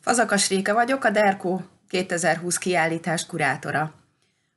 Fazakas Réka vagyok, a Derko 2020 kiállítás kurátora.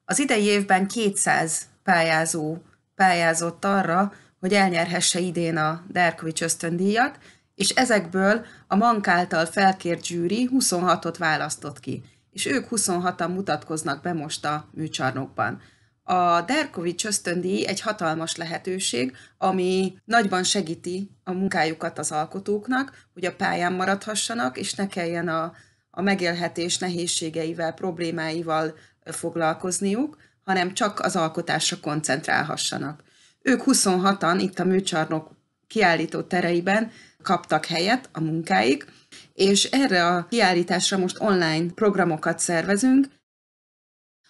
Az idei évben 200 pályázó pályázott arra, hogy elnyerhesse idén a Derkovics ösztöndíjat, és ezekből a Mank által felkért zsűri 26-ot választott ki, és ők 26-an mutatkoznak be most a műcsarnokban. A Derkovics ösztöndíj egy hatalmas lehetőség, ami nagyban segíti a munkájukat az alkotóknak, hogy a pályán maradhassanak, és ne kelljen a, a megélhetés nehézségeivel, problémáival foglalkozniuk, hanem csak az alkotásra koncentrálhassanak. Ők 26-an itt a műcsarnok kiállító tereiben kaptak helyet a munkáik, és erre a kiállításra most online programokat szervezünk,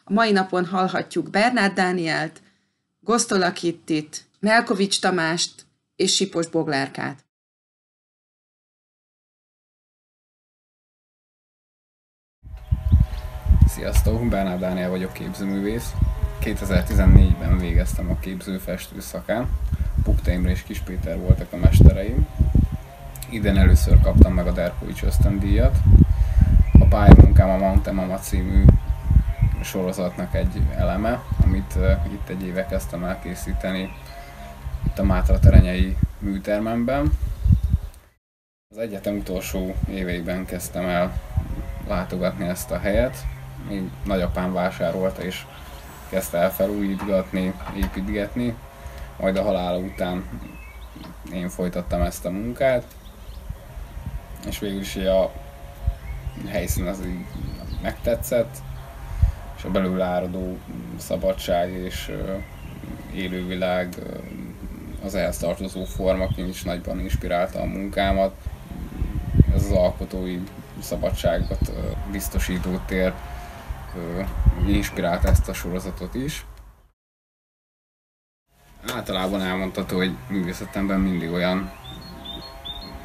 a mai napon hallhatjuk Bernát Dánielt, Gosztola Kittit, Melkovics Tamást és Sipos Boglárkát. Sziasztok, Bernát Dániel vagyok képzőművész. 2014-ben végeztem a képzőfestő szakán. Pukta Imre és Kis Péter voltak a mestereim. Idén először kaptam meg a Derkovics ösztöndíjat. A pályamunkám a Mountain Mama című sorozatnak egy eleme, amit uh, itt egy éve kezdtem el itt a Mátra Terenyei műtermemben. Az egyetem utolsó éveiben kezdtem el látogatni ezt a helyet. Még nagyapám vásárolta és kezdte el felújítgatni, építgetni. Majd a halála után én folytattam ezt a munkát. És végül is a helyszín az így megtetszett, és a belőle áradó szabadság és élővilág, az ehhez tartozó formaként is nagyban inspirálta a munkámat. Ez az alkotói szabadságot biztosító tér inspirálta ezt a sorozatot is. Általában elmondható, hogy művészetemben mindig olyan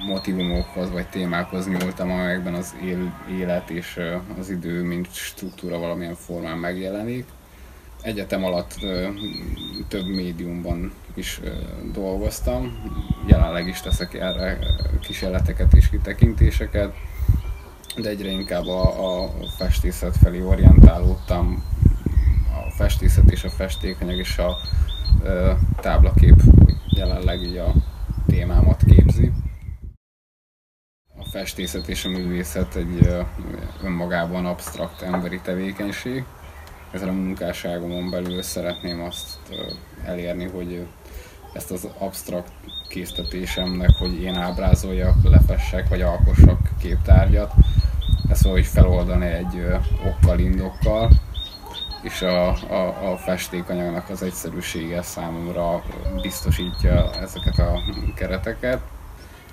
motivumokhoz vagy témákhoz nyúltam, amelyekben az él, élet és az idő, mint struktúra valamilyen formán megjelenik. Egyetem alatt több médiumban is dolgoztam, jelenleg is teszek erre kísérleteket és kitekintéseket, de egyre inkább a, a festészet felé orientálódtam, a festészet és a festékanyag és a táblakép jelenleg így a témámat képzi festészet és a művészet egy önmagában absztrakt emberi tevékenység. Ezzel a munkásságomon belül szeretném azt elérni, hogy ezt az absztrakt késztetésemnek, hogy én ábrázoljak, lefessek vagy alkossak képtárgyat, ezt valahogy feloldani egy okkal, indokkal, és a, a, a festékanyagnak az egyszerűsége számomra biztosítja ezeket a kereteket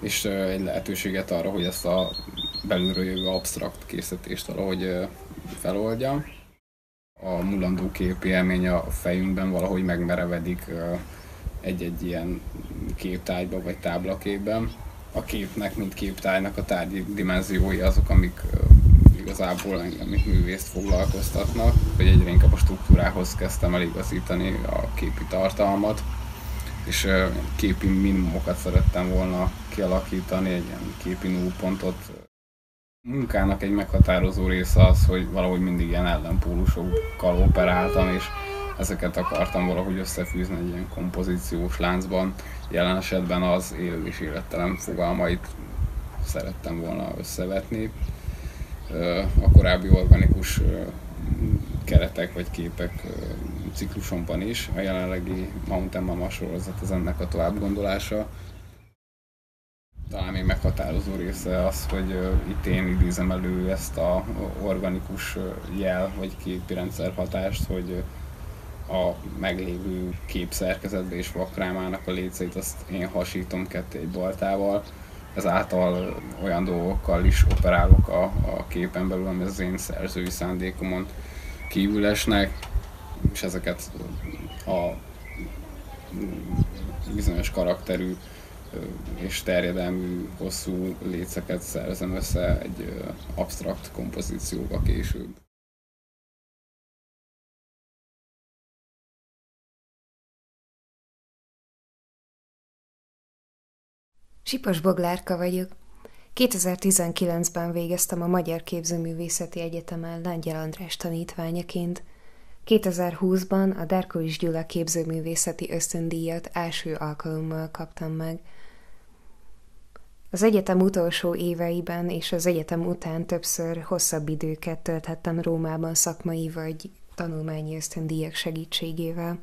és egy lehetőséget arra, hogy ezt a belülről jövő absztrakt készítést valahogy feloldjam. A mulandó képi élmény a fejünkben valahogy megmerevedik egy-egy ilyen képtárgyba vagy táblaképben. A képnek, mint képtárgynak a tárgyi dimenziói azok, amik igazából engem, mint művészt foglalkoztatnak, hogy egyre inkább a struktúrához kezdtem eligazítani a képi tartalmat, és képi minimumokat szerettem volna kialakítani, egy ilyen képi nullpontot. A munkának egy meghatározó része az, hogy valahogy mindig ilyen ellenpólusokkal operáltam, és ezeket akartam valahogy összefűzni egy ilyen kompozíciós láncban. Jelen esetben az élő és élettelen fogalmait szerettem volna összevetni. A korábbi organikus keretek vagy képek ciklusomban is. A jelenlegi Mountain Mama sorozat az ennek a továbbgondolása. Talán még meghatározó része az, hogy itt én idézem elő ezt a organikus jel vagy képi rendszer hatást, hogy a meglévő képszerkezetbe és vakrámának a léceit azt én hasítom ketté egy baltával, ezáltal olyan dolgokkal is operálok a, a képen belül, ami az én szerzői szándékomon kívül esnek, és ezeket a bizonyos karakterű és terjedelmű, hosszú léceket szerzem össze egy absztrakt kompozícióba később. Sipos Boglárka vagyok. 2019-ben végeztem a Magyar Képzőművészeti Egyetemen Lengyel András tanítványaként. 2020-ban a Derkovics Gyula képzőművészeti ösztöndíjat első alkalommal kaptam meg. Az egyetem utolsó éveiben és az egyetem után többször hosszabb időket tölthettem Rómában szakmai vagy tanulmányi ösztöndíjak segítségével.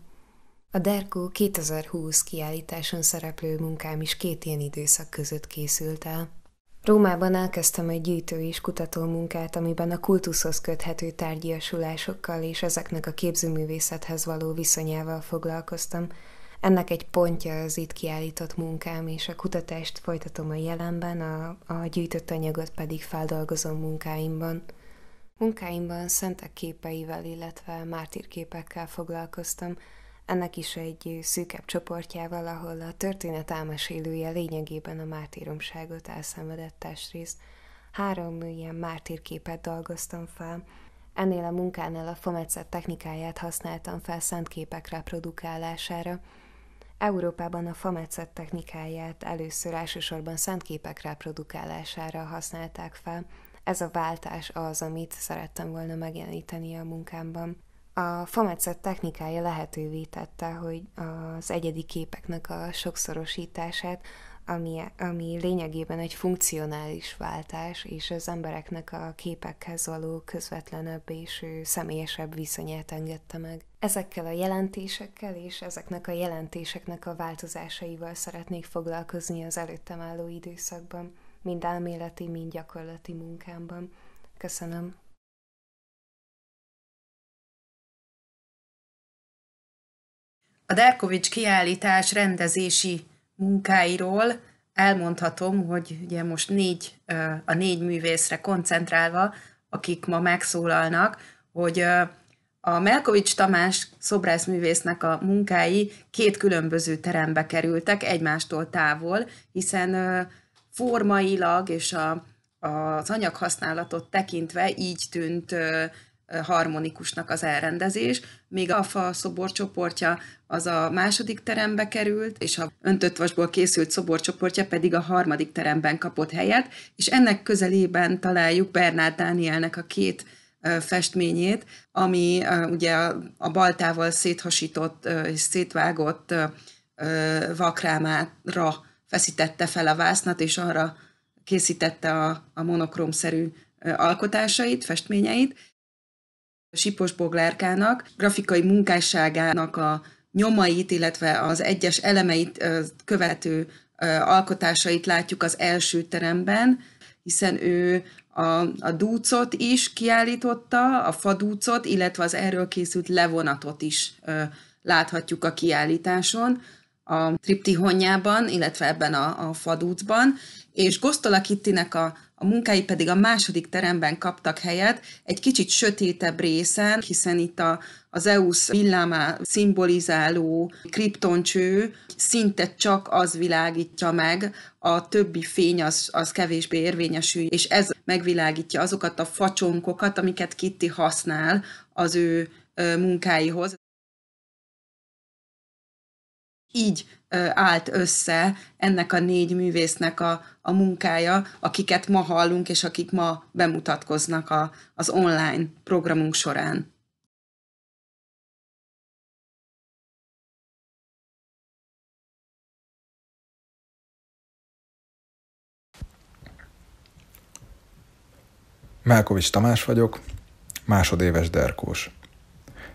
A Derko 2020 kiállításon szereplő munkám is két ilyen időszak között készült el. Rómában elkezdtem egy gyűjtő és kutató munkát, amiben a kultuszhoz köthető tárgyiasulásokkal és ezeknek a képzőművészethez való viszonyával foglalkoztam. Ennek egy pontja az itt kiállított munkám, és a kutatást folytatom a jelenben, a, a gyűjtött anyagot pedig feldolgozom munkáimban. Munkáimban szentek képeivel, illetve mártírképekkel foglalkoztam, ennek is egy szűkebb csoportjával, ahol a történet elmesélője lényegében a mártíromságot elszenvedett testrészt. Három ilyen mártírképet dolgoztam fel. Ennél a munkánál a fometszet technikáját használtam fel szent képek reprodukálására. Európában a fametszet technikáját először elsősorban szent képek reprodukálására használták fel. Ez a váltás az, amit szerettem volna megjeleníteni a munkámban. A fametszet technikája lehetővé tette, hogy az egyedi képeknek a sokszorosítását, ami, ami lényegében egy funkcionális váltás, és az embereknek a képekhez való közvetlenebb és személyesebb viszonyát engedte meg. Ezekkel a jelentésekkel és ezeknek a jelentéseknek a változásaival szeretnék foglalkozni az előttem álló időszakban, mind elméleti, mind gyakorlati munkámban. Köszönöm. A Derkovics kiállítás rendezési munkáiról elmondhatom, hogy ugye most négy, a négy művészre koncentrálva, akik ma megszólalnak, hogy a Melkovics Tamás szobrászművésznek a munkái két különböző terembe kerültek, egymástól távol, hiszen formailag és a, az anyaghasználatot tekintve így tűnt harmonikusnak az elrendezés, míg a fa szoborcsoportja az a második terembe került, és a öntött vasból készült szoborcsoportja pedig a harmadik teremben kapott helyet, és ennek közelében találjuk Bernát Dánielnek a két festményét, ami ugye a baltával széthasított és szétvágott vakrámára feszítette fel a vásznat, és arra készítette a, a monokromszerű alkotásait, festményeit, Sipos Boglárkának, grafikai munkásságának a nyomait, illetve az egyes elemeit követő alkotásait látjuk az első teremben, hiszen ő a, a dúcot is kiállította, a fadúcot, illetve az erről készült levonatot is láthatjuk a kiállításon a triptihonjában, illetve ebben a, a fadúcban, és Gosztola Kittinek a, a munkái pedig a második teremben kaptak helyet, egy kicsit sötétebb részen, hiszen itt a, az EUS villámá szimbolizáló kriptoncső szinte csak az világítja meg, a többi fény az, az kevésbé érvényesül, és ez megvilágítja azokat a facsonkokat, amiket Kitti használ az ő munkáihoz így állt össze ennek a négy művésznek a, a munkája, akiket ma hallunk, és akik ma bemutatkoznak a, az online programunk során. Melkovics Tamás vagyok, másodéves derkós.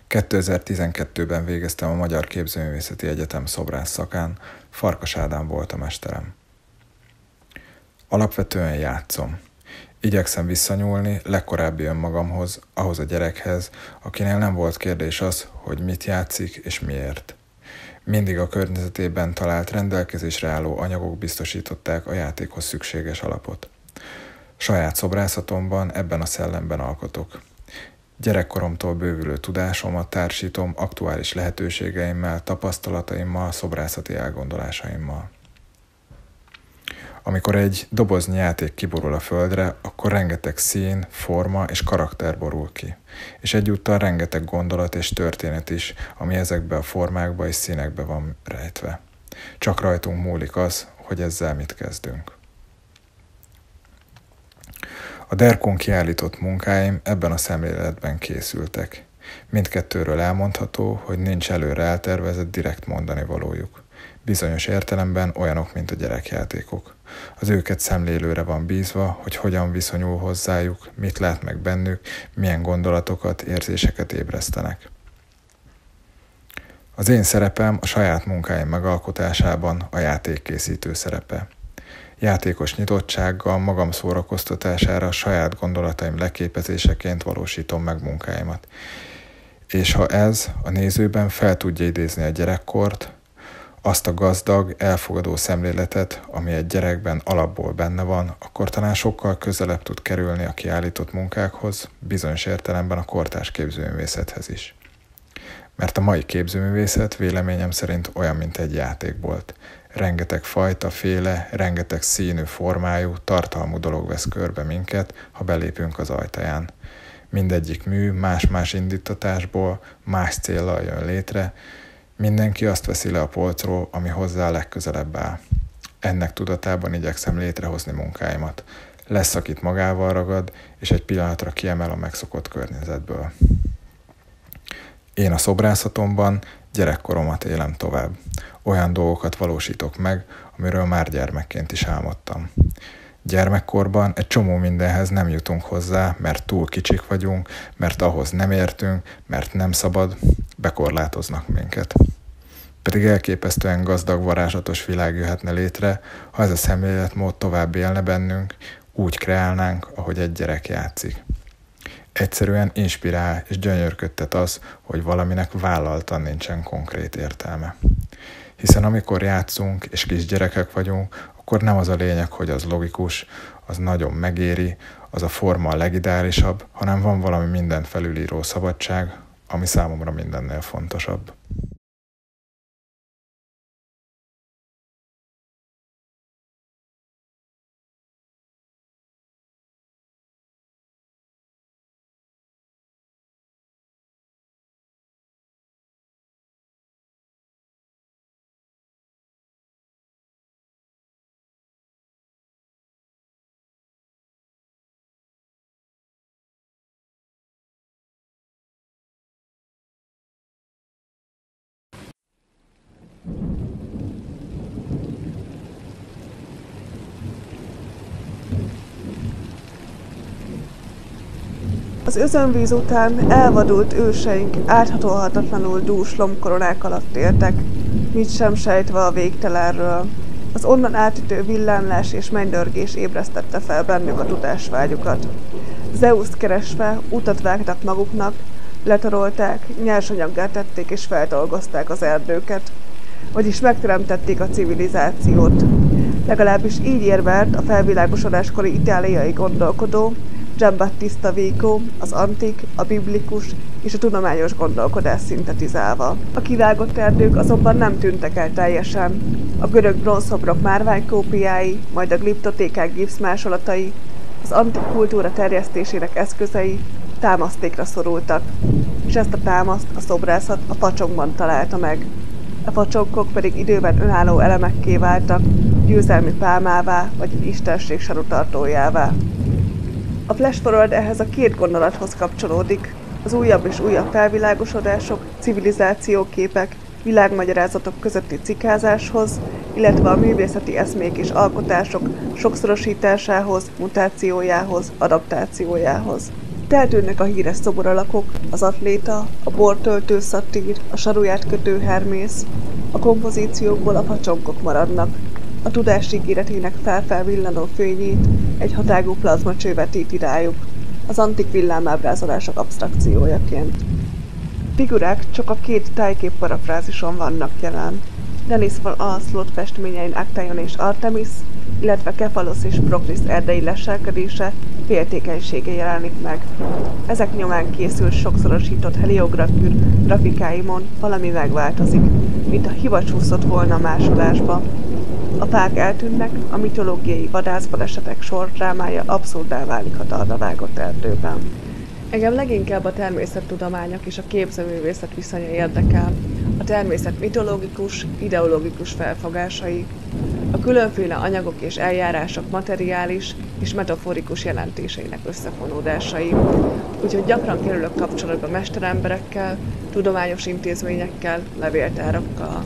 2012-ben végeztem a Magyar Képzőművészeti Egyetem szobrász szakán, Farkas Ádám volt a mesterem. Alapvetően játszom. Igyekszem visszanyúlni legkorábbi önmagamhoz, ahhoz a gyerekhez, akinél nem volt kérdés az, hogy mit játszik és miért. Mindig a környezetében talált rendelkezésre álló anyagok biztosították a játékhoz szükséges alapot. Saját szobrászatomban ebben a szellemben alkotok. Gyerekkoromtól bővülő tudásomat társítom aktuális lehetőségeimmel, tapasztalataimmal, szobrászati elgondolásaimmal. Amikor egy doboznyi játék kiborul a földre, akkor rengeteg szín, forma és karakter borul ki, és egyúttal rengeteg gondolat és történet is, ami ezekbe a formákba és színekbe van rejtve. Csak rajtunk múlik az, hogy ezzel mit kezdünk. A Derkon kiállított munkáim ebben a szemléletben készültek. Mindkettőről elmondható, hogy nincs előre eltervezett direkt mondani valójuk. Bizonyos értelemben olyanok, mint a gyerekjátékok. Az őket szemlélőre van bízva, hogy hogyan viszonyul hozzájuk, mit lát meg bennük, milyen gondolatokat, érzéseket ébresztenek. Az én szerepem a saját munkáim megalkotásában a játékkészítő szerepe. Játékos nyitottsággal magam szórakoztatására saját gondolataim leképezéseként valósítom meg munkáimat. És ha ez a nézőben fel tudja idézni a gyerekkort, azt a gazdag, elfogadó szemléletet, ami egy gyerekben alapból benne van, akkor talán sokkal közelebb tud kerülni a kiállított munkákhoz, bizonyos értelemben a kortás képzőművészethez is. Mert a mai képzőművészet véleményem szerint olyan, mint egy játékbolt. Rengeteg fajta, féle, rengeteg színű, formájú, tartalmú dolog vesz körbe minket, ha belépünk az ajtaján. Mindegyik mű más-más indítatásból, más célral jön létre, Mindenki azt veszi le a polcról, ami hozzá legközelebb áll. Ennek tudatában igyekszem létrehozni munkáimat. Lesz, akit magával ragad, és egy pillanatra kiemel a megszokott környezetből. Én a szobrászatomban gyerekkoromat élem tovább. Olyan dolgokat valósítok meg, amiről már gyermekként is álmodtam. Gyermekkorban egy csomó mindenhez nem jutunk hozzá, mert túl kicsik vagyunk, mert ahhoz nem értünk, mert nem szabad, bekorlátoznak minket. Pedig elképesztően gazdag, varázslatos világ jöhetne létre, ha ez a szemléletmód tovább élne bennünk, úgy kreálnánk, ahogy egy gyerek játszik. Egyszerűen inspirál és gyönyörködtet az, hogy valaminek vállaltan nincsen konkrét értelme. Hiszen amikor játszunk és kisgyerekek vagyunk, akkor nem az a lényeg, hogy az logikus, az nagyon megéri, az a forma a legideálisabb, hanem van valami mindent felülíró szabadság, ami számomra mindennél fontosabb. Az özönvíz után elvadult őseink áthatolhatatlanul dús lombkoronák alatt éltek, mit sem sejtve a végtelenről. Az onnan átütő villámlás és mennydörgés ébresztette fel bennük a tudásvágyukat. Zeuszt keresve utat vágtak maguknak, letarolták, nyersanyaggá tették és feldolgozták az erdőket. Vagyis megteremtették a civilizációt. Legalábbis így érvelt a felvilágosodáskori itáliai gondolkodó, Giambattista Vico, az antik, a biblikus és a tudományos gondolkodás szintetizálva. A kivágott erdők azonban nem tűntek el teljesen. A görög bronzszobrok márványkópiái, majd a gliptotékák gipszmásolatai, az antik kultúra terjesztésének eszközei támasztékra szorultak, és ezt a támaszt a szobrászat a facsokban találta meg. A facsokok pedig időben önálló elemekké váltak, győzelmi pálmává vagy egy istenség sarutartójává. A flash forward ehhez a két gondolathoz kapcsolódik. Az újabb és újabb felvilágosodások, civilizációképek, világmagyarázatok közötti cikázáshoz, illetve a művészeti eszmék és alkotások sokszorosításához, mutációjához, adaptációjához. Teltőnek a híres szoboralakok, az atléta, a bortöltő szatír, a saruját kötő hermész, a kompozíciókból a facsonkok maradnak, a tudás ígéretének felfelvillanó fényét egy hatágú plazmacső vetíti rájuk, az antik villámábrázolások abstrakciójaként. Figurák csak a két tájkép parafrázison vannak jelen. Denis von Alszlott festményein Actaeon és Artemis, illetve Kefalos és Prokris erdei leselkedése, féltékenysége jelenik meg. Ezek nyomán készült sokszorosított heliografűr grafikáimon valami megváltozik, mint a hivacsúszott volna másolásba, a fák eltűnnek, a mitológiai vadászbalesetek sordrámája abszurdá válik a darra vágott erdőben. Engem leginkább a természettudományok és a képzőművészet viszonya érdekel, a természet mitológikus, ideológikus felfogásai. a különféle anyagok és eljárások materiális és metaforikus jelentéseinek összefonódásai. Úgyhogy gyakran kerülök kapcsolatba mesteremberekkel, tudományos intézményekkel, levéltárakkal.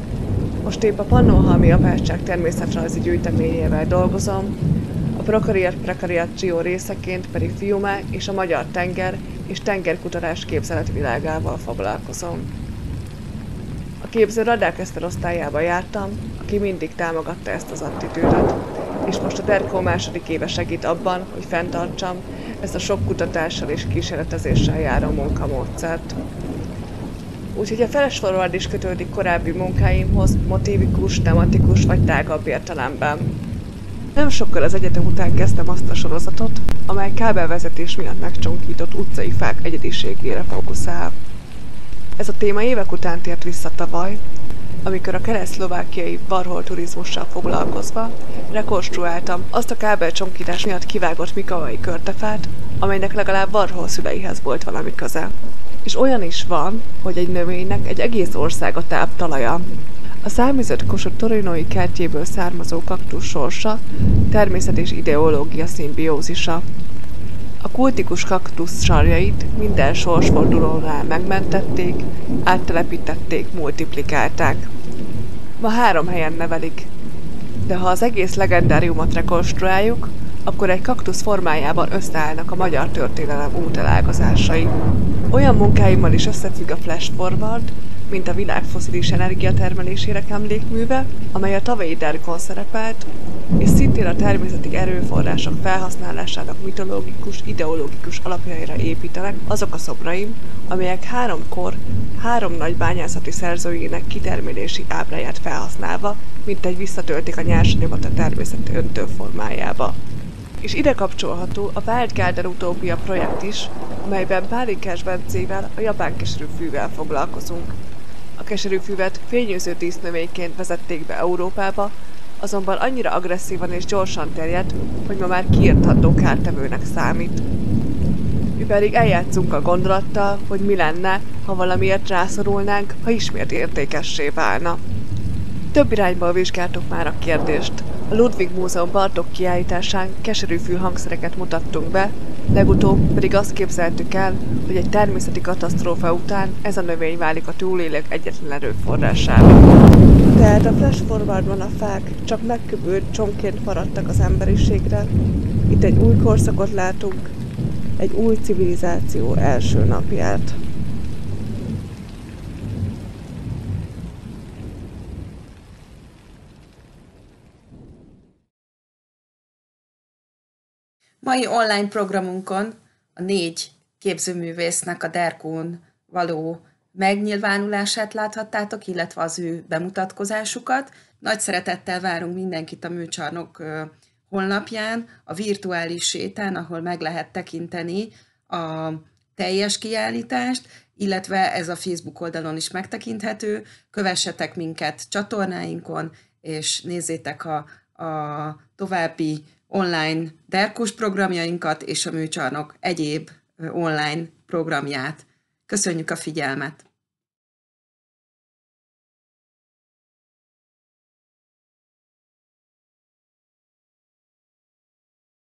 Most épp a Pannonhalmi Apátság természetrajzi gyűjteményével dolgozom, a Procariat Precariatio részeként pedig Fiumá és a Magyar Tenger és tengerkutatás képzelet világával foglalkozom. A képző Radák Eszter osztályába jártam, aki mindig támogatta ezt az attitűdöt, és most a Derkó második éve segít abban, hogy fenntartsam ezt a sok kutatással és kísérletezéssel járó munkamódszert. Úgyhogy a felesforward is kötődik korábbi munkáimhoz motivikus, tematikus vagy tágabb értelemben. Nem sokkal az egyetem után kezdtem azt a sorozatot, amely kábelvezetés miatt megcsonkított utcai fák egyediségére fókuszál. Ez a téma évek után tért vissza tavaly, amikor a kelet-szlovákiai Warhol turizmussal foglalkozva rekonstruáltam azt a kábelcsonkítás miatt kivágott Mikavai körtefát, amelynek legalább Warhol szüleihez volt valami köze. És olyan is van, hogy egy növénynek egy egész ország a táptalaja, a száműzött kosok torinói kertjéből származó kaktus sorsa, természet és ideológia szimbiózisa. A kultikus kaktusz sarjait minden sorsfordulónál megmentették, áttelepítették, multiplikálták. Ma három helyen nevelik, de ha az egész legendáriumot rekonstruáljuk, akkor egy kaktusz formájában összeállnak a magyar történelem útelágazásai. Olyan munkáimmal is összefügg a Flash Forward, mint a világ foszilis energiatermelésére emlékműve, amely a tavalyi Derkon szerepelt, és szintén a természeti erőforrások felhasználásának mitológikus, ideológikus alapjaira építenek azok a szobraim, amelyek háromkor három nagy bányászati szerzőjének kitermelési ábráját felhasználva, mint egy visszatöltik a nyersanyagot a természet öntőformájába. És ide kapcsolható a Wild Garden Utópia projekt is, amelyben Pálinkás Bencével a japán keserű fűvel foglalkozunk. A keserű füvet fényőző dísznövényként vezették be Európába, azonban annyira agresszívan és gyorsan terjedt, hogy ma már kiirtható kártevőnek számít. Mi pedig eljátszunk a gondolattal, hogy mi lenne, ha valamiért rászorulnánk, ha ismét értékessé válna. Több irányból vizsgáltuk már a kérdést. A Ludwig Múzeum Bartok kiállításán keserű hangszereket mutattunk be, legutóbb pedig azt képzeltük el, hogy egy természeti katasztrófa után ez a növény válik a túlélők egyetlen erőforrásává. Tehát a flash forwardban a fák csak megköbült csomként maradtak az emberiségre. Itt egy új korszakot látunk, egy új civilizáció első napját. Mai online programunkon a négy képzőművésznek a Derkón való megnyilvánulását láthattátok, illetve az ő bemutatkozásukat. Nagy szeretettel várunk mindenkit a műcsarnok honlapján, a virtuális sétán, ahol meg lehet tekinteni a teljes kiállítást, illetve ez a Facebook oldalon is megtekinthető. Kövessetek minket csatornáinkon, és nézzétek a, a további online derkus programjainkat és a műcsarnok egyéb online programját. Köszönjük a figyelmet!